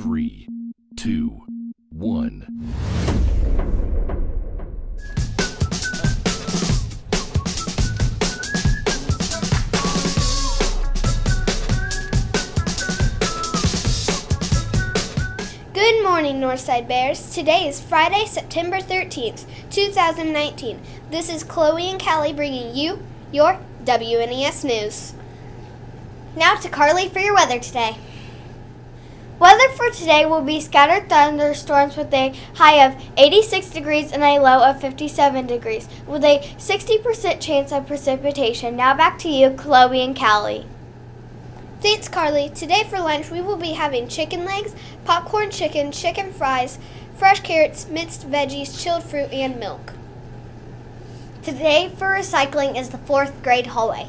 three, two, one. Good morning, Northside Bears. Today is Friday, September 13th, 2019. This is Chloe and Callie bringing you your WNES News. Now to Carly for your weather today. Weather for today will be scattered thunderstorms with a high of 86 degrees and a low of 57 degrees, with a 60% chance of precipitation. Now back to you, Chloe and Callie. Thanks, Carly. Today for lunch, we will be having chicken legs, popcorn chicken, chicken fries, fresh carrots, minced veggies, chilled fruit, and milk. Today for recycling is the fourth grade hallway.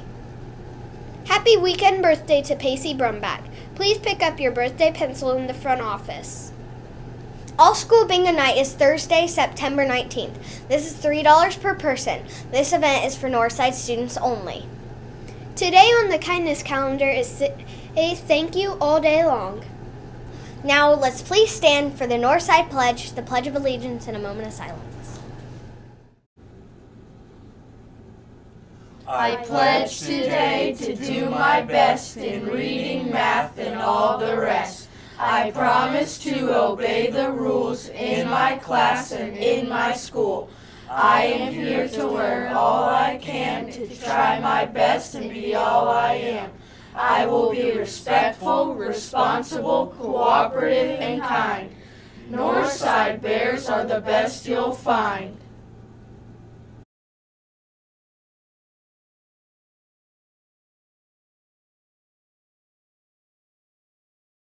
Happy weekend birthday to Pacey Brumback. Please pick up your birthday pencil in the front office. All School Bingo Night is Thursday, September 19th. This is $3 per person. This event is for Northside students only. Today on the kindness calendar is a thank you all day long. Now let's please stand for the Northside Pledge, the Pledge of Allegiance, and a moment of silence. I pledge today to do my best in reading, math, and all the rest. I promise to obey the rules in my class and in my school. I am here to learn all I can, to try my best and be all I am. I will be respectful, responsible, cooperative, and kind. Northside Bears are the best you'll find.